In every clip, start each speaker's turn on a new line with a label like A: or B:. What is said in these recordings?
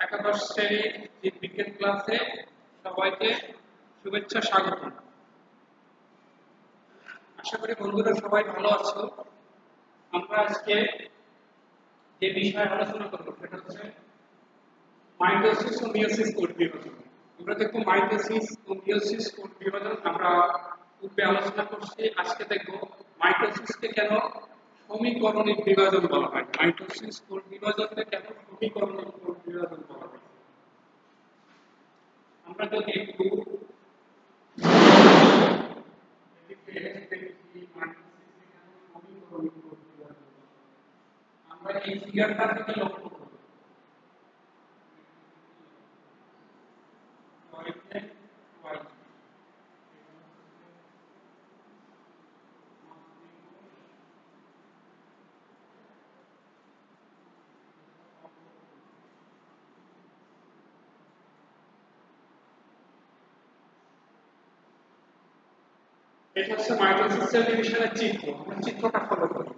A: একাদশ শ্রেণির জীববিজ্ঞান ক্লাসে সবাইকে শুভেচ্ছা, স্বাগত। আশা করি বন্ধুরা সবাই ভালো আছো। আমরা আজকে যে বিষয়ে আলোচনা করব সেটা হচ্ছে মাইটোসিস ও মিয়োসিস কোষ বিভাজন। আমরা দেখব মাইটোসিস ও মিয়োসিস কোষ বিভাজন আমরা পূর্বে আলোচনা করছি, আজকে দেখব মাইটোসিসকে কেন সমীকরণিক বিভাজন বলা হয়। মাইটোসিস কোষ বিভাজনকে কেন সমীকরণিক কোষ বিভাজন বলা হয় আমরা যদি একটু আমরা এই ফিগারটা থেকে লক্ষ্য করব এটা হচ্ছে মাইটোসিস সেল চিত্র। আমরা চিত্রটা ফলো করি।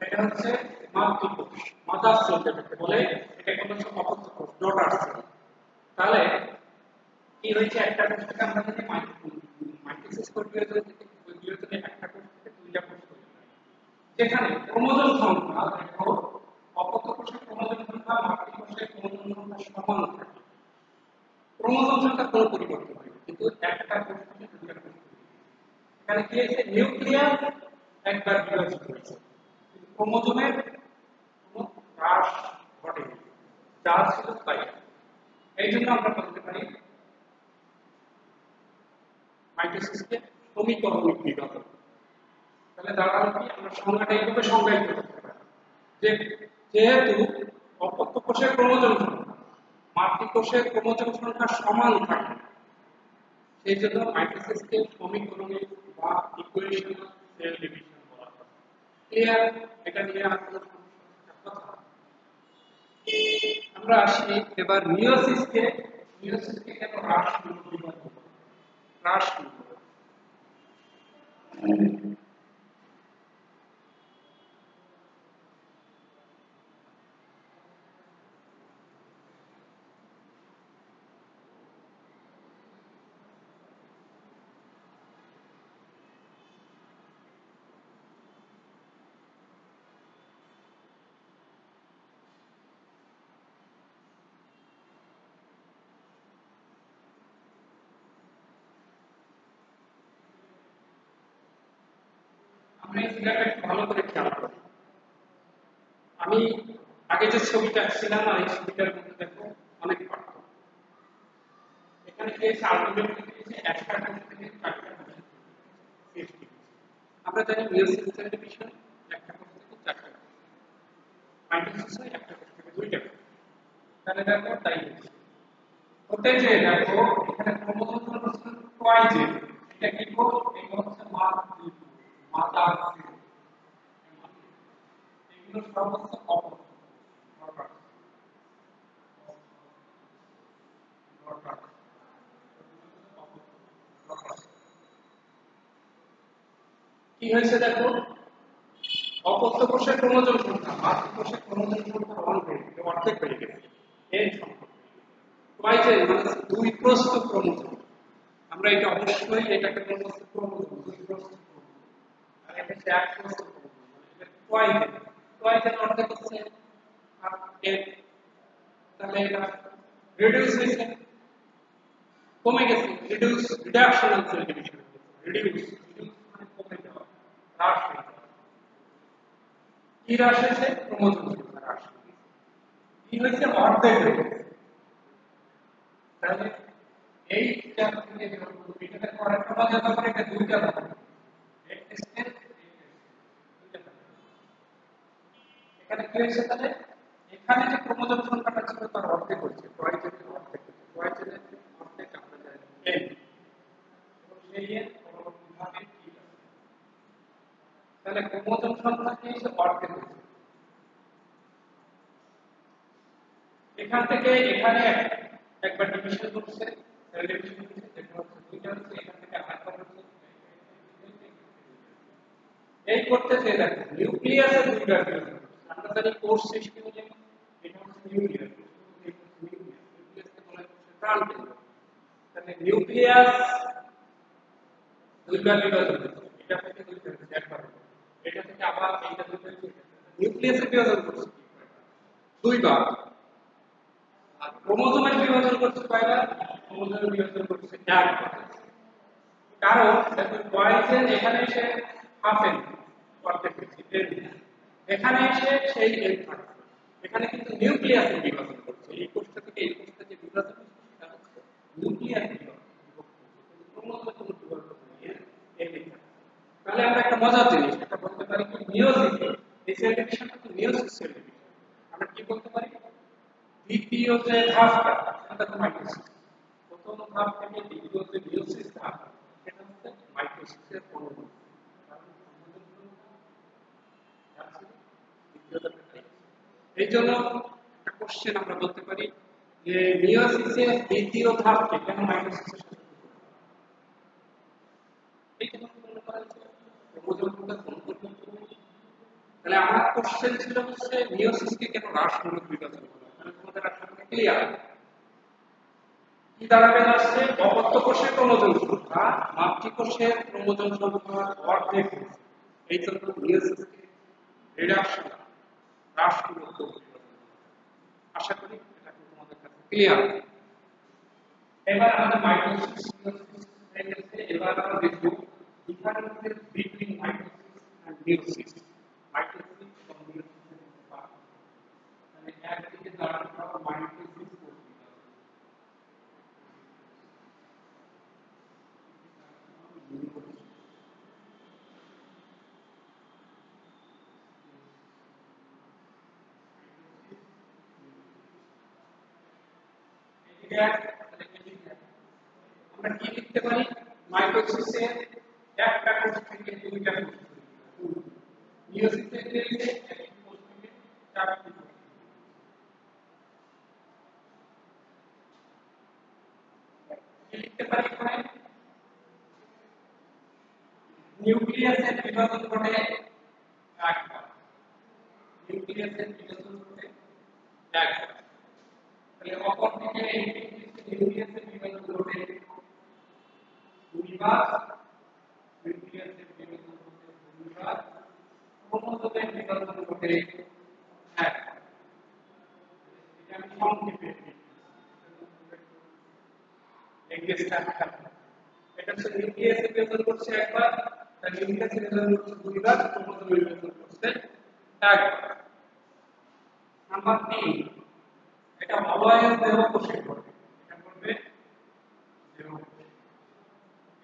A: এটা হচ্ছে মাতৃকোষ মাদার সেল যেটাকে বলে, এটা কোনো অপত্য কোষ ডটার সেল তাহলে কি হয়েছে? একটা কোষ থেকে আমরা যদি মাইটোসিস কোষ বিভাজন একটা কোষ থেকে দুইটা কোষ হয় যেখানে ক্রোমোজোম সংখ্যা, দেখো, অপত্য কোষের ক্রোমোজোম সংখ্যা মাতৃকোষের ক্রোমোজোম সংখ্যা সমান থাকে। ক্রোমোজোম সংখ্যা কোনো পরিবর্তন হয় কিন্তু একটা কোষ এখানে কি হয়েছে? নিউক্লিয়াস একবার বিভাজিত হয়েছে ক্রোমোজোমের কোনো হ্রাস ঘটেনি। যা ছিল তাই এই জন্য আমরা বলতে পারি মাইটোসিসকে সমীকরণিক বিভাজন তাহলে দাঁড়াল কি? আমরা সংজ্ঞাটা এইভাবে সংজ্ঞায়িত করতে পারি। যে যেহেতু অপত্য কোষের ক্রোমোজোম মাতৃকোষের ক্রোমোজোম সংখ্যা সমান থাকে সেই জন্য মাইটোসিসকে সমীকরণিক বা ইকুয়েশনাল সেল ডিভিশন বলা হয়। ক্লিয়ার এটা নিয়ে আর আমরা আসি এবার মিয়োসিসকে মিয়োসিসকে কেন হ্রাস বিভাজন হ্রাস আমরা এই ফিগারটা একটু ভালো করে খেয়াল করি। আমি আগে যে ছবিটা ছিলাম আর এই ছবিটার মধ্যে দেখো অনেক পার্থক্য। এখানে হয়েছে আলটিমেটলি হয়েছে একটা কোষ থেকে চারটা আমরা জানি মিয়োসিস সেল ডিভিশন একটা কোষ থেকে চারটা মাইটোসিস হয় একটা কোষ থেকে দুইটা তাহলে দেখো তাই হতে যে দেখো, এখানে ক্রোমোজোম হচ্ছে ট্রাইজেন এটা কি কোষ এটা হচ্ছে মাতৃ মাতা কি হয়েছে দেখো? অপত্য কোষের ক্রোমোজোম সংখ্যা। মাতৃকোষের ক্রোমোজোম সংখ্যা অর্ধেক গেছে। সংখ্যা। মানে দুই প্রস্থ ক্রোমোজোম। আমরা এটা অবশ্যই এটাকে ক্রোমোজোম আর এটা হচ্ছে এক প্রস্থ ক্রোমোজোম এটা ট্রাইজেন ট্রাইজেন অর্ধেক হচ্ছে আর এর তাহলে এটা রিডিউস হয়েছে কমে গেছে reduce reductional cell division reduce reduce মানে কমে যাওয়া হ্রাস হয়ে যাওয়া কি হ্রাস হয়েছে ক্রোমোজোম সংখ্যা হ্রাস কি হয়েছে অর্ধেক হয়ে গেছে তাহলে এই চাপ থেকে এটাকে আরেকটা মজা ব্যাপার এটা দুইটা ব্যাপার এখানে কি হয়েছে তাহলে? এখানে যে ক্রোমোজোম সংখ্যাটা ছিল তার অর্ধেক হয়েছে। ট্রাইজেনের অর্ধেক ট্রাইজেনের অর্ধেক আমরা জানি। তাহলে ক্রোমোজোম সংখ্যা কি হয়েছে? অর্ধেক হয়েছে। এখান থেকে এখানে একবার ডিভিশন করছে এই করতে যে নিউক্লিয়াসের দুইটা জানি কোষ সৃষ্টি হলে এটা হচ্ছে নিউক্লিয়াস ফ্রন্ট এন্ড তাহলে নিউক্লিয়াস হচ্ছে এটা থেকে দুইটা হচ্ছে একবার এটা থেকে আবার এইটা হচ্ছে নিউক্লিয়াসের বিভাজন করছে আর বিভাজন করছে বিভাজন করছে কারণ দেখুন পয়েন্টের এখানে এসে হাফ এন অর্ধেক এখানে এসে সেই এন থাকছে এখানে কিন্তু নিউক্লিয়াসের বিভাজন করছে। এই কোষটা থেকে এই কোষটা যে বিভাজন হচ্ছে তাহলে আমরা একটা মজার জিনিস এটা বলতে পারি কি মিয়োসিস এই সেল ডিভিশনটা তো মিয়োসিস সেল আমরা কি বলতে পারি? দ্বিতীয় যে ধাপটা সেটা তো মাইটোসিস প্রথম ধাপ থেকে দ্বিতীয় যে মিয়োসিস ধাপ, সেটা হচ্ছে মাইটোসিসের অনুরূপ এই জন্য একটা কোশ্চেন আমরা বলতে পারি যে দ্বিতীয় ধাপকে কেন তাহলে আমার কোশ্চেন ছিল হচ্ছে মিয়োসিসকে কেন রাসমূলক বিভাজন করা তোমাদের আসলে ক্লিয়ার কোষের ক্রোমোজোম সংখ্যা অর্ধেক এই জন্য রিডাকশন রাসমূলক আশা করি এটা তোমাদের কাছে ক্লিয়ার এবার আমাদের মাইটোসিস এবার আমরা দেখব differences between mitosis and meiosis mitosis এবং meiosis এর পার্থক্য মানে একদিকে দাঁড়ানো আমরা মাইটোসিস করতে আমরা কি লিখতে পারি মাইটোসিসের একটা কোষ থেকে দুইটা কোষ মিয়োসিসের ক্ষেত্রে একটি কোষ থেকে চারটি কোষ কি লিখতে পারি এখানে নিউক্লিয়াসের বিভাজন ঘটে একবার নিউক্লিয়াসের বিভাজন ঘটে একবার তাহলে অপরদিকে নিউক্লিয়াসের বিভিন্ন দূরত্বে দুইবার নিউক্লিয়াসের বিভিন্ন দূরত্বে দুইবার ক্রোমোজোমের বিভিন্ন এক। এটা হচ্ছে নিউক্লিয়াসে বিভাজন করছে একবার তার নিউক্লিয়াসে বিভাজন করছে দুইবার ক্রোমোজোমে বিভাজন করছে একবার। নাম্বার একটা ভালো আয়ন দেহ কোষে পড়বে এটা করবে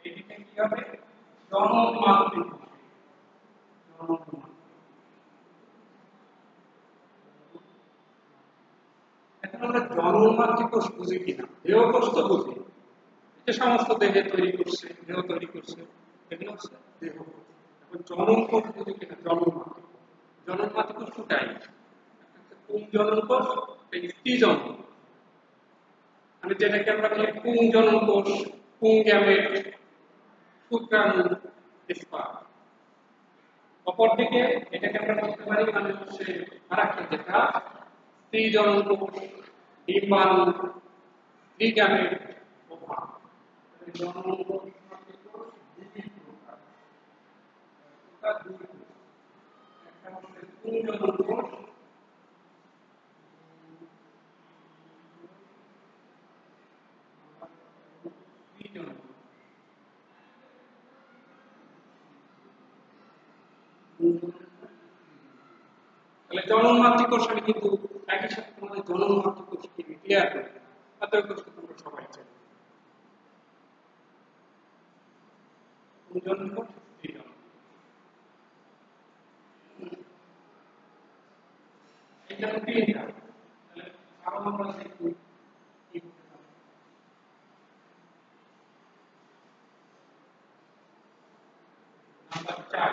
A: কি হবে? বুঝি কিনা? দেহ কোষ তো বুঝি। সমস্ত দেহে তৈরি করছে, দেহ তৈরি করছে এগুলো হচ্ছে দেহ জনন কোষ বুঝি কিনা? কোথায়? দুটাই পুং কোষ স্ত্রী জনন মানে যেটাকে আমরা বলি পুং জনন কোষ পুং গ্যামেট শুক্রাণু স্পার্ম অপরদিকে এটাকে আমরা বলতে পারি মানে হচ্ছে আরেকটা যেটা স্ত্রী জনন কোষ ডিম্বাণু দ্বিগ্যামেট ওভা জনন তাহলে জনন মাতৃকোষ আমি কিন্তু একই সাথে তোমাদের জনন মাতৃকোষকে আমি ক্লিয়ার করি অতএব কোষকে তোমরা সবাই চাই জনন কোষ স্ত্রী জনন যেমন তিনটা তাহলে আরও আমরা দেখব কি করতে পারি নাম্বার চার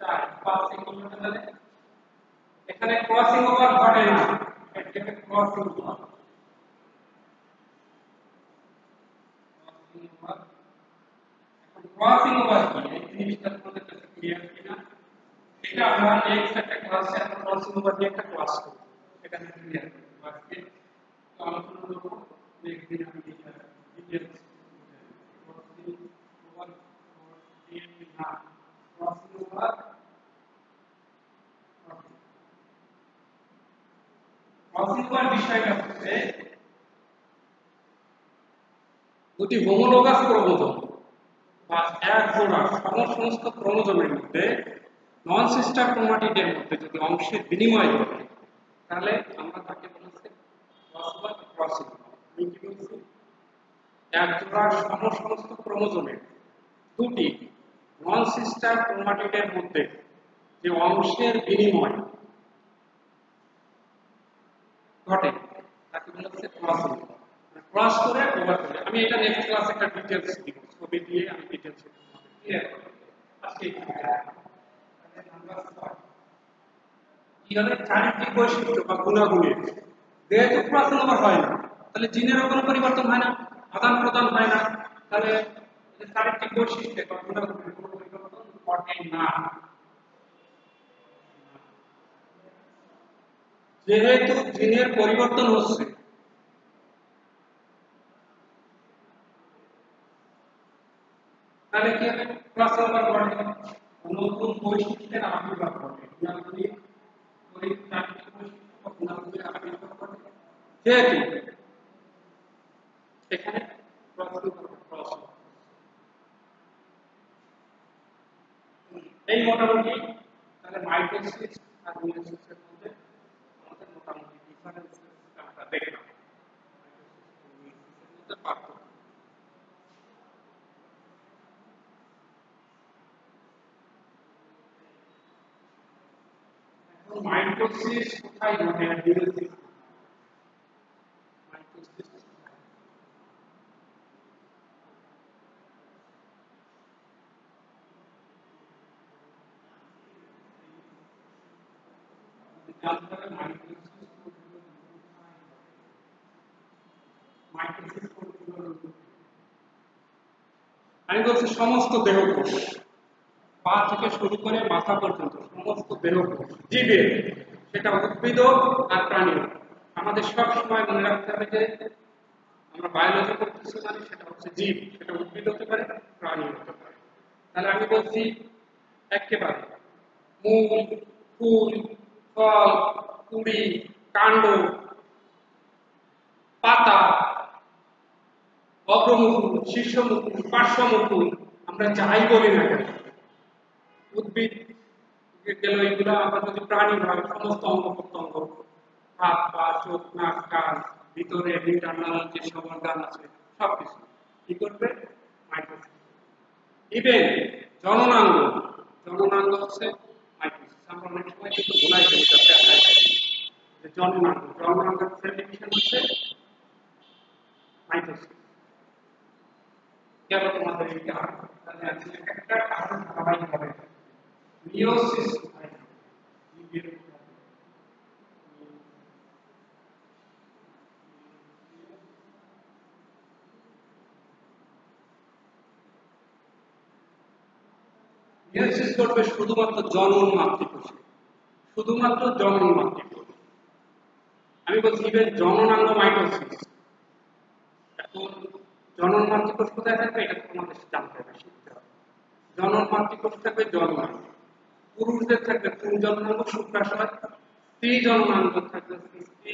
A: চার পাঁচে কি হতে পারে এখানে ক্রসিং ওভার ঘটে না এটাকে ক্রসিং ওভার ক্রসিং ওভার কি এই জিনিসটা তোমাদের কাছে ক্লিয়ার কিনা এটা আমরা নেক্সট একটা ক্লাসে আমরা ক্রসিং ওভার নিয়ে একটা ক্লাস করব এটা ক্লিয়ার আজকে তো আলোচনা করব নেক্সট দিন আমি ডিটেইলস ক্রসিং ওভার দুটি হোমোলোগাস ক্রোমোজোম, বা এক জোড়া সমস্ত ক্রোমোজোমের মধ্যে নন সিস্টার ক্রোমাটিডের মধ্যে যদি অংশের বিনিময় ঘটে, তাহলে আমরা তাকে বলছি ক্রসওভার ক্রসিং এক জোড়া সমস্ত ক্রোমোজোমের দুটি নন সিস্টার ক্রোমাটিডের মধ্যে, যে অংশের বিনিময় ঘটে, তাকে হচ্ছে ক্রসিং করে আমি এটা নেক্সট একটা দিব, ছবি দিয়ে আমি চারিত্রিক বৈশিষ্ট্য বা গুণাগুণের যেহেতু ক্রসিং ওভার হয় না, তাহলে কোনো পরিবর্তন হয় না আদান প্রদান হয় না। তাহলে চারিত্রিক বৈশিষ্ট্যে বা গুণাগুণের কোনো ঘটে না। যেহেতু জিনের পরিবর্তন হচ্ছে। তাহলে কি হবে ওভার ঘটে নতুন বৈশিষ্ট্যের আবির্ভাব ঘটে গুণাগুলি পরিচালিত বৈশিষ্ট্য ঘটে এখানে ওভার ক্রস এই মোটামুটি তাহলে মাইটোসিস আর মিয়োসিসের মধ্যে আমাদের মোটামুটি ডিফারেন্স আমরা দেখলাম মাইটোসিস মধ্যে পার্থক্য মাইটোসিস কোথায় ঘটে আর মিয়োসিস মাইটোসিস জানতে হবে মাইটোসিস আমি বলছি সমস্ত দেহকোষ, পা থেকে শুরু করে মাথা পর্যন্ত, সমস্ত দেহকোষ জীবের সেটা উদ্ভিদ আর প্রাণী। আমাদের সব সময় মনে রাখতে হবে যে আমরা বায়োলজি করতেছি মানে সেটা হচ্ছে জীব, সেটা উদ্ভিদ হতে পারে, প্রাণী হতে পারে। তাহলে আমি বলছি একেবারে মূল, ফুল, ফল, কুড়ি, কাণ্ড, পাতা অগ্রমুকুল শীর্ষমুকুল আমরা যাই বলি না কেন? উদ্ভিদ গেল, এগুলো আবার যদি প্রাণী সমস্ত অঙ্গ প্রত্যঙ্গ, হাত, পা, চোখ, নাক, কান, ভিতরে ইন্টারনাল যে আছে কি করবে? মাইক্রোসিস ইভেন জননাঙ্গ জননাঙ্গ হচ্ছে মাইক্রোসিস আমরা অনেক সময় কিন্তু ফেলি জননাঙ্গ, জননাঙ্গের হচ্ছে মাইক্রোসিস গেল তোমাদের এই কারণ তাহলে আজকে একটা কারণ ধারাবাহিক হবে মিওসিস করবে শুধুমাত্র জনন মাতৃকোষে। শুধুমাত্র জনন মাতৃকোষ। আমি বলছি ইভেন জননাঙ্গ মাইটোসিস মাতৃকোষ কোথায় থাকবে এটা তোমাদের জানতে হবে। শিখতে হবে থাকবে? জন্মাঙ্গ পুরুষদের থাকবে পুংজননাঙ্গ শুক্রাশয়। স্ত্রী জননাঙ্গ থাকবে স্ত্রী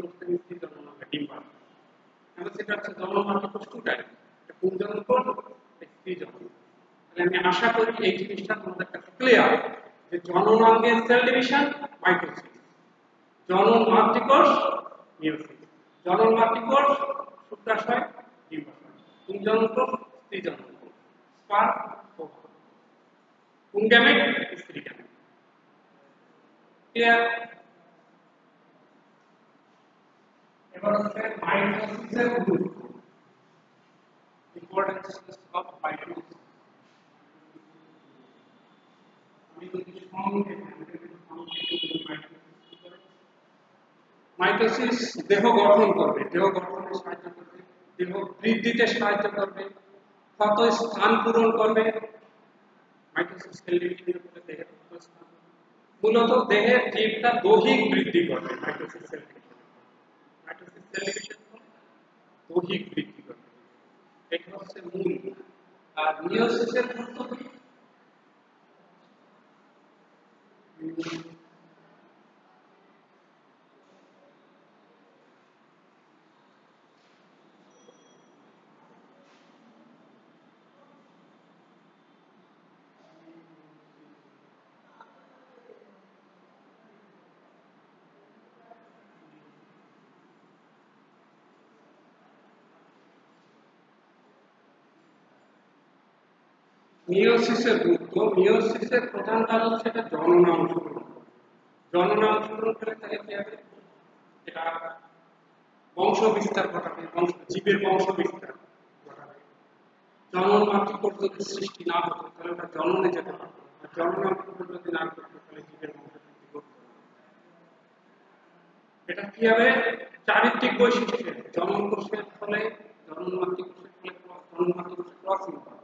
A: করতে স্ত্রী জননাঙ্গ ডিম্বাঙ্গ তাহলে সেটা হচ্ছে কোষ স্ত্রী তাহলে আমি আশা করি এই জিনিসটা তোমাদের কাছে ক্লিয়ার যে জননাঙ্গের সেল ডিভিশন মাইটোসিস জনন মিয়োসিস জনন শুক্রাশয় পুংজনন কোষ স্ত্রী জনন কোষ স্পার্ম পুংগ্যামেট স্ত্রী গ্যামেট ক্লিয়ার এবার হচ্ছে মাইটোসিসের গুরুত্ব ইম্পর্টেন্স অফ মাইটোসিস আমি যদি সংক্ষেপে আমি যদি সংক্ষেপে মাইটোসিস কি করে মাইটোসিস দেহ গঠন করবে দেহ গঠনে সাহায্য করবে দেহ বৃদ্ধিতে সাহায্য করবে ক্ষত স্থান পূরণ করবে মাইটোসিস সেল ডিভিশনের ফলে দেহের ক্ষত স্থান মূলত দেহের জীবটা দৈহিক বৃদ্ধি করবে mitosis cell division mitosis cell division দৈহিক বৃদ্ধি করবে এটা হচ্ছে মূল আর মিওসিসের গুরুত্ব কি মিওসিসের গুরুত্ব মিওসিসের প্রধান হচ্ছে এটা জননা অংশগ্রহণ জননা অংশগ্রহণ করে তাহলে কি হবে? এটা বংশ বিস্তার ঘটাবে, বংশ, জীবের বংশ বিস্তার জনন মাতৃকোষ যদি সৃষ্টি না হতো, তাহলে ওটা জননে যেতে পারতো আর যদি না করতো তাহলে জীবের বংশ বৃদ্ধি করতো এটা কি হবে? চারিত্রিক বৈশিষ্ট্য জনন কোষের ফলে, জনন মাতৃকোষের ফলে, জনন মাতৃকোষের ক্রসিং হবে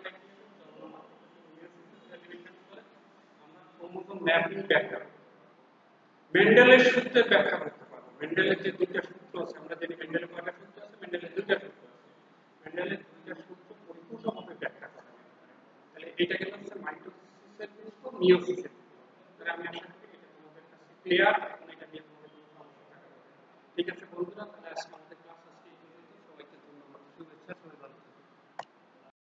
A: এবং ম্যাপিং ব্যাখ্যা মেন্ডেলের সূত্রের ব্যাখ্যা করতে পারো মেন্ডেলের যে দুইটা সূত্র আছে আমরা জানি মেন্ডেলের কয়টা সূত্র আছে মেন্ডেলের দুইটা সূত্র আছে মেন্ডেলের দুইটা সূত্র পরিপূর্ণভাবে ব্যাখ্যা করা তাহলে এটা কেন হচ্ছে মাইটোসিসের সূত্র মিয়োসিসের তাহলে আমি আশা করি এটা তোমাদের কাছে ক্লিয়ার এটা নিয়ে তোমাদের সমস্যা হবে না ঠিক আছে বন্ধুরা